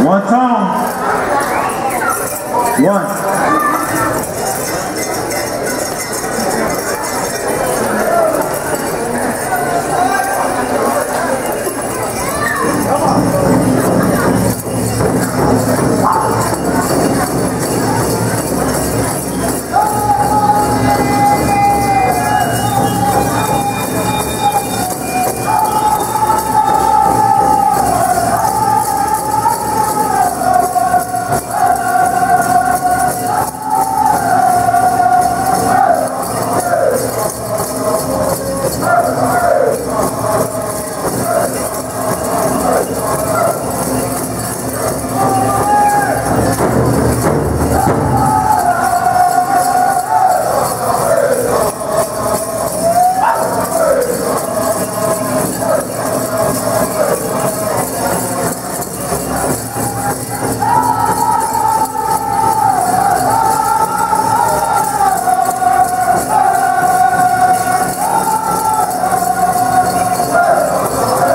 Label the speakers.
Speaker 1: One time. One.